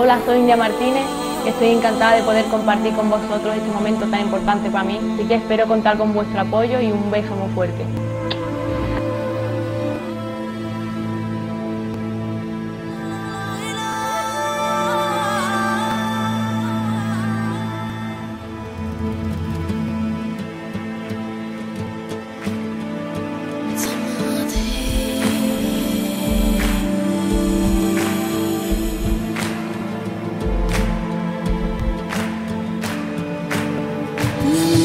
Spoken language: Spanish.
Hola, soy India Martínez y estoy encantada de poder compartir con vosotros este momento tan importante para mí. Así que espero contar con vuestro apoyo y un beso muy fuerte. Ooh.